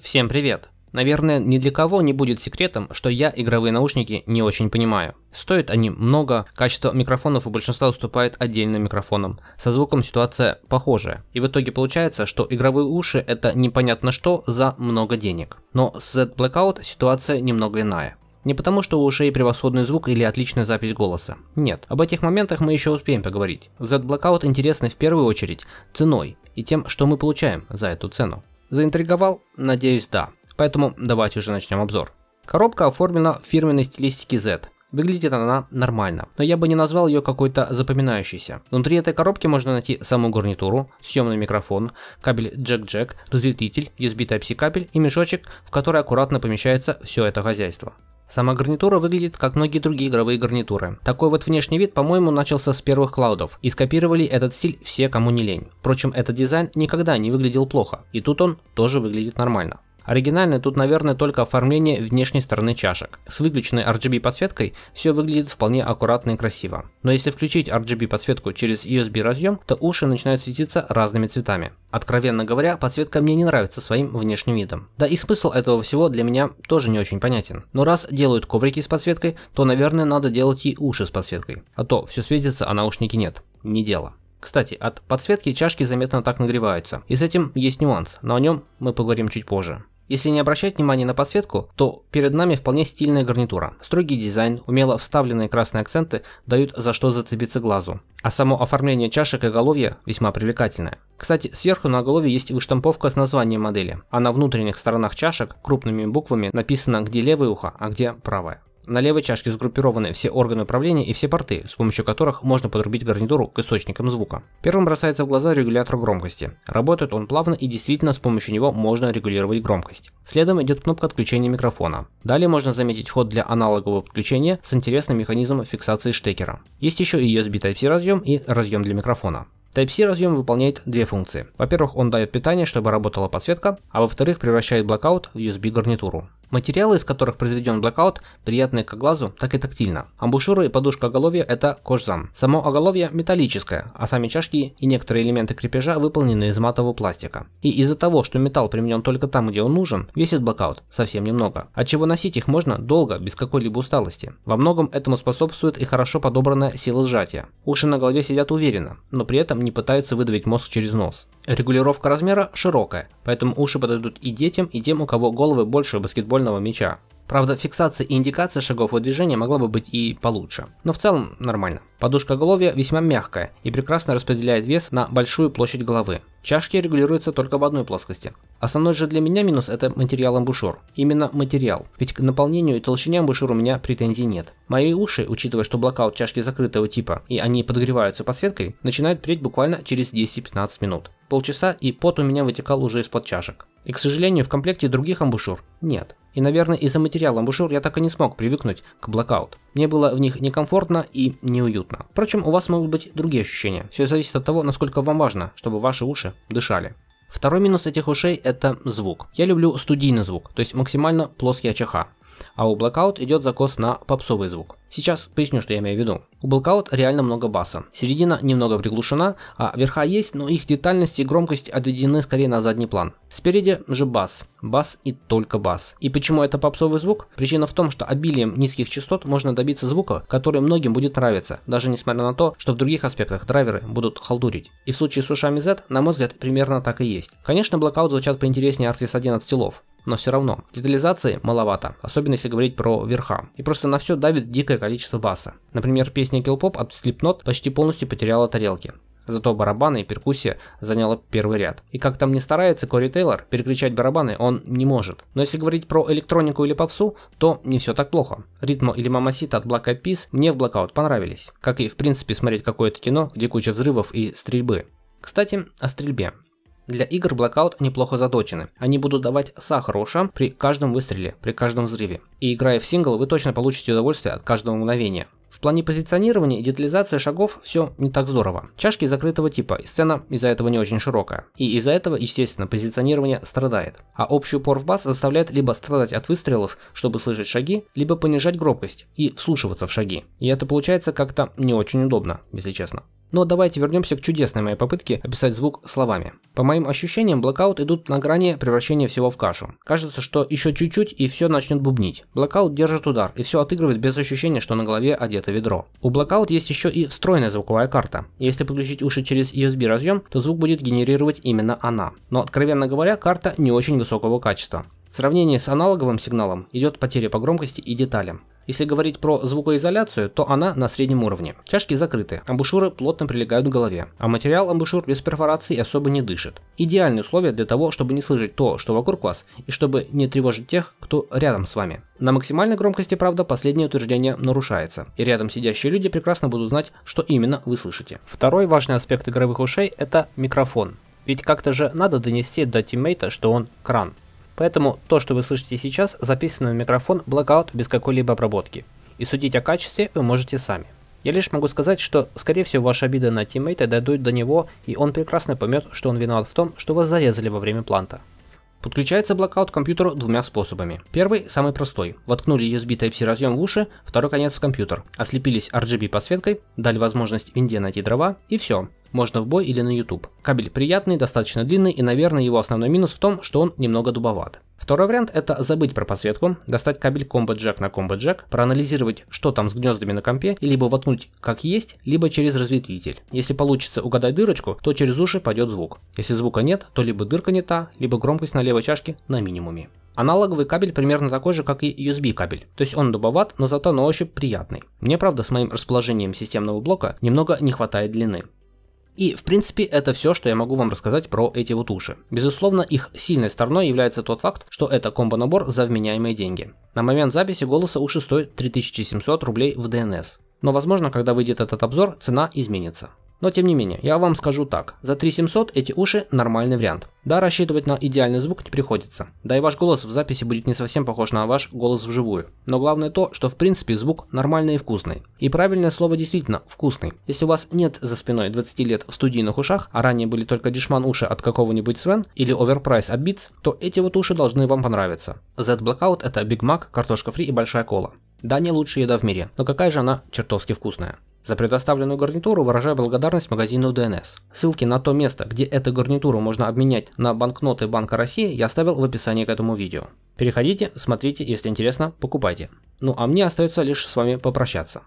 Всем привет! Наверное, ни для кого не будет секретом, что я игровые наушники не очень понимаю. Стоят они много, качество микрофонов у большинства уступает отдельным микрофонам. Со звуком ситуация похожая. И в итоге получается, что игровые уши это непонятно что за много денег. Но с Z Blackout ситуация немного иная. Не потому, что у ушей превосходный звук или отличная запись голоса. Нет, об этих моментах мы еще успеем поговорить. Z Blackout интересный в первую очередь ценой и тем, что мы получаем за эту цену. Заинтриговал? Надеюсь, да. Поэтому давайте уже начнем обзор. Коробка оформлена в фирменной стилистике Z. Выглядит она нормально, но я бы не назвал ее какой-то запоминающейся. Внутри этой коробки можно найти саму гарнитуру, съемный микрофон, кабель джек-джек, разветвитель, USB Type-C кабель и мешочек, в который аккуратно помещается все это хозяйство. Сама гарнитура выглядит как многие другие игровые гарнитуры. Такой вот внешний вид, по-моему, начался с первых клаудов, и скопировали этот стиль все, кому не лень. Впрочем, этот дизайн никогда не выглядел плохо, и тут он тоже выглядит нормально. Оригинальное тут, наверное, только оформление внешней стороны чашек. С выключенной RGB подсветкой все выглядит вполне аккуратно и красиво. Но если включить RGB подсветку через USB разъем, то уши начинают светиться разными цветами. Откровенно говоря, подсветка мне не нравится своим внешним видом. Да и смысл этого всего для меня тоже не очень понятен. Но раз делают коврики с подсветкой, то, наверное, надо делать и уши с подсветкой. А то все светится, а наушники нет. Не дело. Кстати, от подсветки чашки заметно так нагреваются. И с этим есть нюанс, но о нем мы поговорим чуть позже. Если не обращать внимания на подсветку, то перед нами вполне стильная гарнитура. Строгий дизайн, умело вставленные красные акценты дают за что зацепиться глазу. А само оформление чашек и головья весьма привлекательное. Кстати, сверху на голове есть выштамповка с названием модели, а на внутренних сторонах чашек крупными буквами написано где левое ухо, а где правое. На левой чашке сгруппированы все органы управления и все порты, с помощью которых можно подрубить гарнитуру к источникам звука. Первым бросается в глаза регулятор громкости. Работает он плавно и действительно с помощью него можно регулировать громкость. Следом идет кнопка отключения микрофона. Далее можно заметить вход для аналогового подключения с интересным механизмом фиксации штекера. Есть еще и USB Type-C разъем и разъем для микрофона. Type-C разъем выполняет две функции. Во-первых, он дает питание, чтобы работала подсветка, а во-вторых, превращает Blackout в USB гарнитуру. Материалы, из которых произведен Blackout, приятные как глазу, так и тактильно. Амбушюры и подушка оголовья это кожзам. Само оголовье металлическое, а сами чашки и некоторые элементы крепежа выполнены из матового пластика. И из-за того, что металл применен только там, где он нужен, весит Blackout совсем немного. Отчего носить их можно долго, без какой-либо усталости. Во многом этому способствует и хорошо подобранная сила сжатия. Уши на голове сидят уверенно, но при этом не пытаются выдавить мозг через нос. Регулировка размера широкая, поэтому уши подойдут и детям, и тем, у кого головы больше баскетбольного мяча. Правда, фиксация и индикация шагов выдвижения могла бы быть и получше, но в целом нормально. Подушка оголовья весьма мягкая и прекрасно распределяет вес на большую площадь головы. Чашки регулируются только в одной плоскости. Основной же для меня минус это материал амбушюр. Именно материал, ведь к наполнению и толщине амбушюр у меня претензий нет. Мои уши, учитывая, что Blackout чашки закрытого типа и они подогреваются подсветкой, начинают преть буквально через 10-15 минут. Полчаса и пот у меня вытекал уже из-под чашек. И к сожалению в комплекте других амбушюр нет. И наверное из-за материала амбушюр я так и не смог привыкнуть к Blackout. Мне было в них некомфортно и неуютно. Впрочем, у вас могут быть другие ощущения. Все зависит от того, насколько вам важно, чтобы ваши уши дышали. Второй минус этих ушей это звук. Я люблю студийный звук, то есть максимально плоский АЧХ а у Blackout идет закос на попсовый звук. Сейчас поясню, что я имею в виду. У Blackout реально много баса. Середина немного приглушена, а верха есть, но их детальность и громкость отведены скорее на задний план. Спереди же бас. Бас и только бас. И почему это попсовый звук? Причина в том, что обилием низких частот можно добиться звука, который многим будет нравиться, даже несмотря на то, что в других аспектах драйверы будут халдурить. И в случае с ушами Z, на мой взгляд, примерно так и есть. Конечно, Blackout звучат поинтереснее Arctis 11 лов, но все равно. Детализации маловато, особенно если говорить про верха. И просто на все давит дикое количество баса. Например, песня Kill Pop от Slipknot почти полностью потеряла тарелки. Зато барабаны и перкуссия заняла первый ряд. И как там не старается Кори Тейлор, перекричать барабаны он не может. Но если говорить про электронику или попсу, то не все так плохо. Ритмо или Мамасита от Black Eyed Peas мне в Blackout понравились. Как и в принципе смотреть какое-то кино, где куча взрывов и стрельбы. Кстати, о стрельбе. Для игр Blackout неплохо заточены. Они будут давать сахар ушам при каждом выстреле, при каждом взрыве. И играя в сингл, вы точно получите удовольствие от каждого мгновения. В плане позиционирования и детализации шагов все не так здорово. Чашки закрытого типа, и сцена из-за этого не очень широкая. И из-за этого, естественно, позиционирование страдает. А общий упор в бас заставляет либо страдать от выстрелов, чтобы слышать шаги, либо понижать громкость и вслушиваться в шаги. И это получается как-то не очень удобно, если честно. Но давайте вернемся к чудесной моей попытке описать звук словами. По моим ощущениям, Blackout идут на грани превращения всего в кашу. Кажется, что еще чуть-чуть и все начнет бубнить. Blackout держит удар и все отыгрывает без ощущения, что на голове одето ведро. У Blackout есть еще и встроенная звуковая карта. Если подключить уши через USB разъем, то звук будет генерировать именно она. Но откровенно говоря, карта не очень высокого качества. В сравнении с аналоговым сигналом идет потеря по громкости и деталям. Если говорить про звукоизоляцию, то она на среднем уровне. Чашки закрыты, амбушюры плотно прилегают к голове, а материал амбушюр без перфорации особо не дышит. Идеальные условия для того, чтобы не слышать то, что вокруг вас, и чтобы не тревожить тех, кто рядом с вами. На максимальной громкости, правда, последнее утверждение нарушается, и рядом сидящие люди прекрасно будут знать, что именно вы слышите. Второй важный аспект игровых ушей – это микрофон. Ведь как-то же надо донести до тиммейта, что он кран. Поэтому то, что вы слышите сейчас, записано в микрофон Blackout без какой-либо обработки. И судить о качестве вы можете сами. Я лишь могу сказать, что скорее всего ваши обиды на тиммейта дойдут до него, и он прекрасно поймет, что он виноват в том, что вас зарезали во время планта. Подключается Blackout к компьютеру двумя способами. Первый, самый простой. Воткнули USB Type-C разъем в уши, второй конец в компьютер. Ослепились RGB подсветкой, дали возможность винде найти дрова, и все. Можно в бой или на YouTube. Кабель приятный, достаточно длинный и, наверное, его основной минус в том, что он немного дубоват. Второй вариант это забыть про подсветку, достать кабель Jack на Jack, проанализировать, что там с гнездами на компе, и либо воткнуть как есть, либо через разветвитель. Если получится угадать дырочку, то через уши пойдет звук. Если звука нет, то либо дырка не та, либо громкость на левой чашке на минимуме. Аналоговый кабель примерно такой же, как и USB кабель, то есть он дубоват, но зато на ощупь приятный. Мне, правда, с моим расположением системного блока немного не хватает длины. И в принципе это все, что я могу вам рассказать про эти вот уши. Безусловно, их сильной стороной является тот факт, что это комбо-набор за вменяемые деньги. На момент записи голоса уши стоят 3700 рублей в DNS. Но возможно, когда выйдет этот обзор, цена изменится. Но тем не менее, я вам скажу так, за 3700 эти уши нормальный вариант. Да, рассчитывать на идеальный звук не приходится. Да и ваш голос в записи будет не совсем похож на ваш голос вживую. Но главное то, что в принципе звук нормальный и вкусный. И правильное слово действительно вкусный. Если у вас нет за спиной 20 лет в студийных ушах, а ранее были только дешман уши от какого-нибудь Свен или оверпрайс от Beats, то эти вот уши должны вам понравиться. Z Blackout это Big Mac, картошка фри и большая кола. Да, не лучшая еда в мире, но какая же она чертовски вкусная. За предоставленную гарнитуру выражаю благодарность магазину DNS. Ссылки на то место, где эту гарнитуру можно обменять на банкноты Банка России, я оставил в описании к этому видео. Переходите, смотрите, если интересно, покупайте. Ну а мне остается лишь с вами попрощаться.